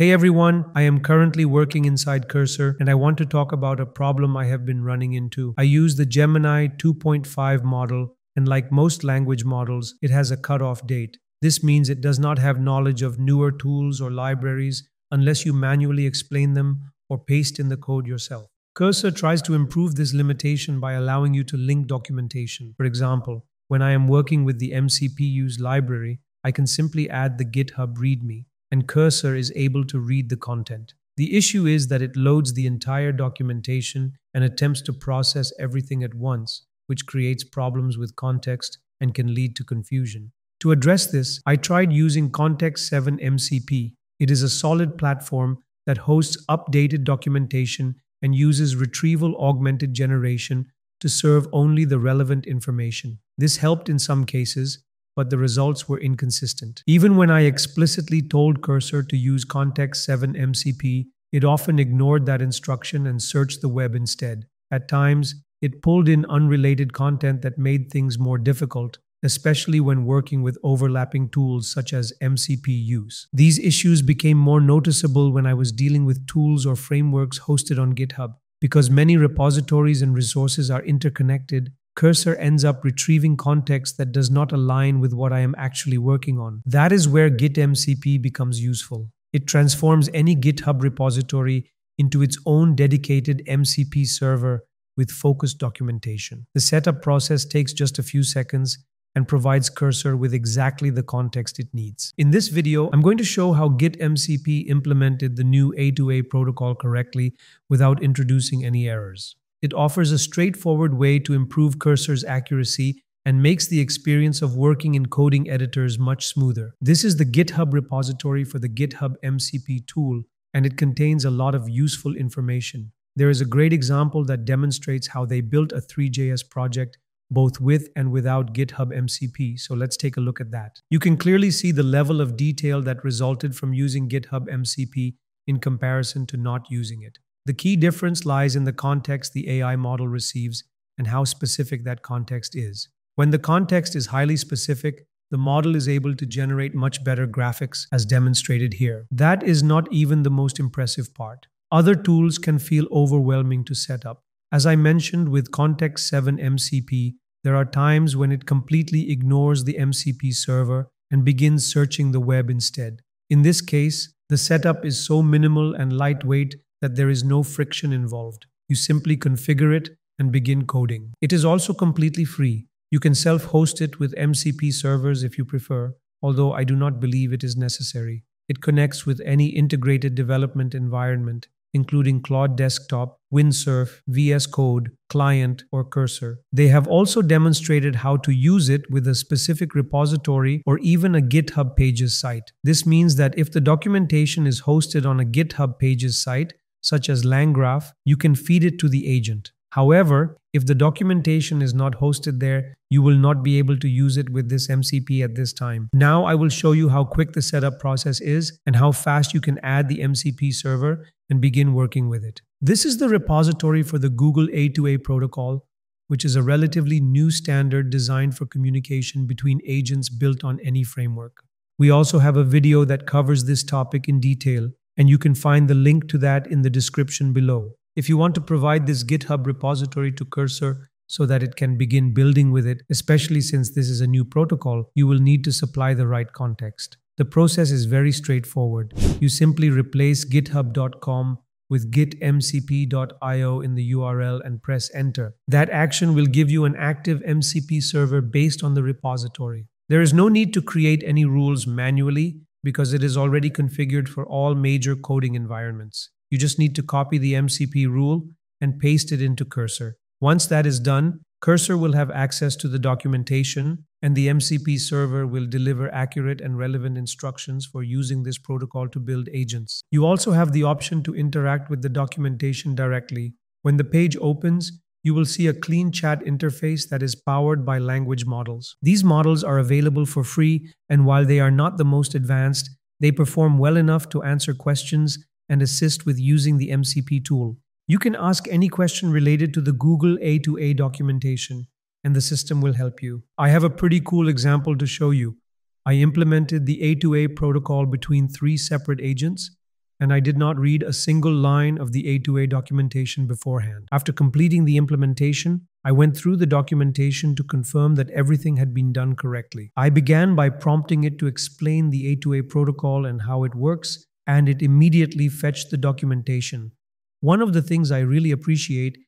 Hey everyone, I am currently working inside Cursor and I want to talk about a problem I have been running into. I use the Gemini 2.5 model and like most language models, it has a cutoff date. This means it does not have knowledge of newer tools or libraries unless you manually explain them or paste in the code yourself. Cursor tries to improve this limitation by allowing you to link documentation. For example, when I am working with the MCP use library, I can simply add the GitHub README, and Cursor is able to read the content. The issue is that it loads the entire documentation and attempts to process everything at once, which creates problems with context and can lead to confusion. To address this, I tried using Context 7 MCP. It is a solid platform that hosts updated documentation and uses retrieval augmented generation to serve only the relevant information. This helped in some cases, but the results were inconsistent. Even when I explicitly told Cursor to use Context 7 MCP, it often ignored that instruction and searched the web instead. At times, it pulled in unrelated content that made things more difficult, especially when working with overlapping tools such as MCP use. These issues became more noticeable when I was dealing with tools or frameworks hosted on GitHub. Because many repositories and resources are interconnected, Cursor ends up retrieving context that does not align with what I am actually working on. That is where Git MCP becomes useful. It transforms any GitHub repository into its own dedicated MCP server with focused documentation. The setup process takes just a few seconds and provides Cursor with exactly the context it needs. In this video, I'm going to show how Git MCP implemented the new A2A protocol correctly without introducing any errors. It offers a straightforward way to improve Cursor's accuracy and makes the experience of working in coding editors much smoother. This is the GitHub repository for the GitHub MCP tool, and it contains a lot of useful information. There is a great example that demonstrates how they built a Three.js project both with and without GitHub MCP. So let's take a look at that. You can clearly see the level of detail that resulted from using GitHub MCP in comparison to not using it. The key difference lies in the context the AI model receives and how specific that context is. When the context is highly specific, the model is able to generate much better graphics as demonstrated here. That is not even the most impressive part. Other tools can feel overwhelming to set up. As I mentioned with Context 7 MCP, there are times when it completely ignores the MCP server and begins searching the web instead. In this case, the setup is so minimal and lightweight that there is no friction involved. You simply configure it and begin coding. It is also completely free. You can self host it with MCP servers if you prefer, although I do not believe it is necessary. It connects with any integrated development environment including Claude Desktop, Windsurf, VS Code, Cline, or Cursor. They have also demonstrated how to use it with a specific repository or even a GitHub Pages site. This means that if the documentation is hosted on a GitHub Pages site, such as LangGraph, you can feed it to the agent. However, if the documentation is not hosted there, you will not be able to use it with this MCP at this time. Now I will show you how quick the setup process is and how fast you can add the MCP server and begin working with it. This is the repository for the Google A2A protocol, which is a relatively new standard designed for communication between agents built on any framework. We also have a video that covers this topic in detail, and you can find the link to that in the description below. If you want to provide this GitHub repository to Cursor so that it can begin building with it, especially since this is a new protocol, you will need to supply the right context. The process is very straightforward. You simply replace github.com with gitmcp.io in the URL and press enter. That action will give you an active MCP server based on the repository. There is no need to create any rules manually because it is already configured for all major coding environments. You just need to copy the MCP rule and paste it into Cursor. Once that is done, Cursor will have access to the documentation, and the MCP server will deliver accurate and relevant instructions for using this protocol to build agents. You also have the option to interact with the documentation directly. When the page opens, you will see a clean chat interface that is powered by language models. These models are available for free, and while they are not the most advanced, they perform well enough to answer questions and assist with using the MCP tool. You can ask any question related to the Google A2A documentation, and the system will help you. I have a pretty cool example to show you. I implemented the A2A protocol between three separate agents, and I did not read a single line of the A2A documentation beforehand. After completing the implementation, I went through the documentation to confirm that everything had been done correctly. I began by prompting it to explain the A2A protocol and how it works, and it immediately fetched the documentation. One of the things I really appreciate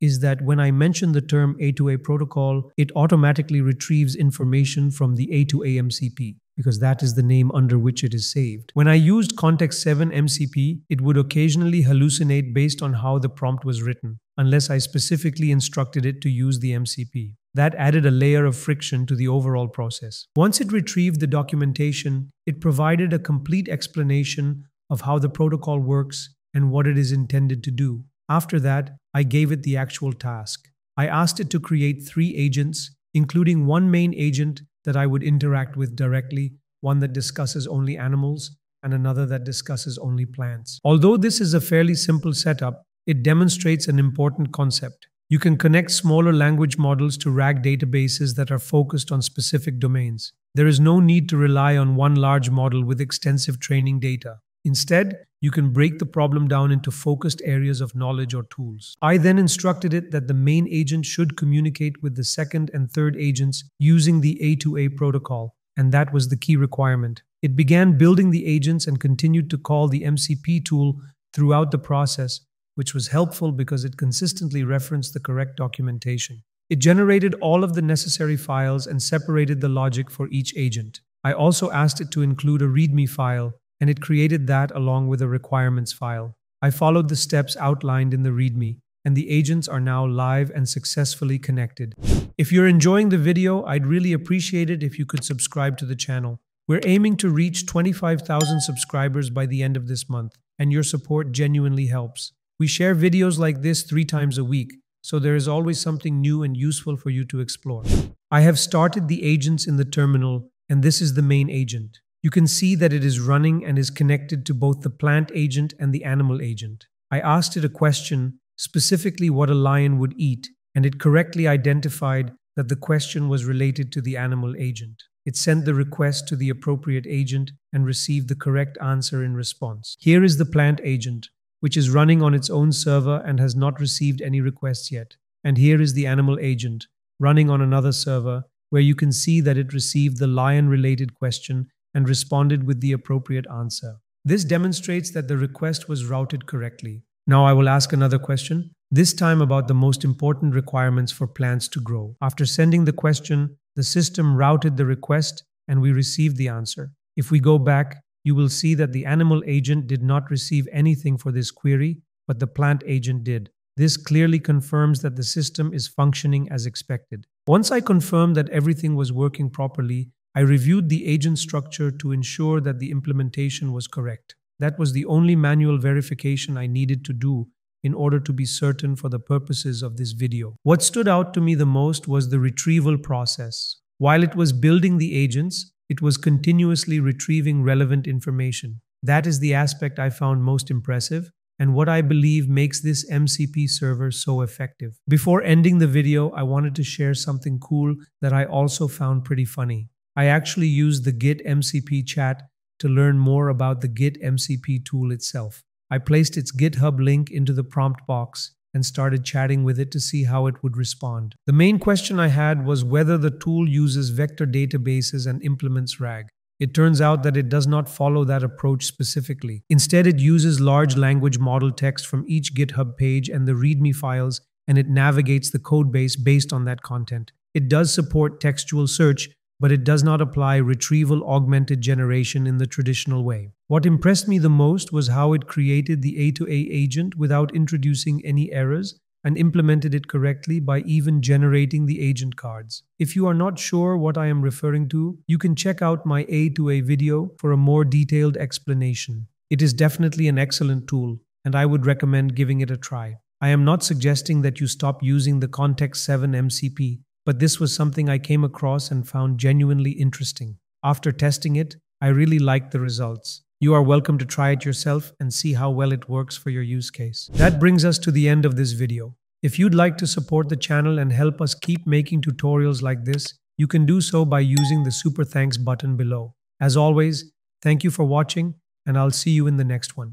is that when I mention the term A2A protocol, it automatically retrieves information from the A2A MCP because that is the name under which it is saved. When I used Context 7 MCP, it would occasionally hallucinate based on how the prompt was written, unless I specifically instructed it to use the MCP. That added a layer of friction to the overall process. Once it retrieved the documentation, it provided a complete explanation of how the protocol works and what it is intended to do. After that, I gave it the actual task. I asked it to create three agents, including one main agent that I would interact with directly, one that discusses only animals, and another that discusses only plants. Although this is a fairly simple setup, it demonstrates an important concept. You can connect smaller language models to RAG databases that are focused on specific domains. There is no need to rely on one large model with extensive training data. Instead, you can break the problem down into focused areas of knowledge or tools. I then instructed it that the main agent should communicate with the second and third agents using the A2A protocol, and that was the key requirement. It began building the agents and continued to call the MCP tool throughout the process, which was helpful because it consistently referenced the correct documentation. It generated all of the necessary files and separated the logic for each agent. I also asked it to include a README file and it created that along with a requirements file. I followed the steps outlined in the README, and the agents are now live and successfully connected. If you're enjoying the video, I'd really appreciate it if you could subscribe to the channel. We're aiming to reach 25,000 subscribers by the end of this month, and your support genuinely helps. We share videos like this three times a week, so there is always something new and useful for you to explore. I have started the agents in the terminal, and this is the main agent. You can see that it is running and is connected to both the plant agent and the animal agent. I asked it a question, specifically what a lion would eat, and it correctly identified that the question was related to the animal agent. It sent the request to the appropriate agent and received the correct answer in response. Here is the plant agent, which is running on its own server and has not received any requests yet. And here is the animal agent, running on another server, where you can see that it received the lion related question and responded with the appropriate answer. This demonstrates that the request was routed correctly. Now I will ask another question, this time about the most important requirements for plants to grow. After sending the question, the system routed the request and we received the answer. If we go back, you will see that the animal agent did not receive anything for this query, but the plant agent did. This clearly confirms that the system is functioning as expected. Once I confirmed that everything was working properly, I reviewed the agent structure to ensure that the implementation was correct. That was the only manual verification I needed to do in order to be certain for the purposes of this video. What stood out to me the most was the retrieval process. While it was building the agents, it was continuously retrieving relevant information. That is the aspect I found most impressive and what I believe makes this MCP server so effective. Before ending the video, I wanted to share something cool that I also found pretty funny. I actually used the Git MCP chat to learn more about the Git MCP tool itself. I placed its GitHub link into the prompt box and started chatting with it to see how it would respond. The main question I had was whether the tool uses vector databases and implements RAG. It turns out that it does not follow that approach specifically. Instead, it uses large language model text from each GitHub page and the README files, and it navigates the codebase based on that content. It does support textual search, but it does not apply retrieval augmented generation in the traditional way. What impressed me the most was how it created the A2A agent without introducing any errors and implemented it correctly by even generating the agent cards. If you are not sure what I am referring to, you can check out my A2A video for a more detailed explanation. It is definitely an excellent tool, and I would recommend giving it a try. I am not suggesting that you stop using the Context 7 MCP but this was something I came across and found genuinely interesting. After testing it, I really liked the results. You are welcome to try it yourself and see how well it works for your use case. That brings us to the end of this video. If you'd like to support the channel and help us keep making tutorials like this, you can do so by using the super thanks button below. As always, thank you for watching and I'll see you in the next one.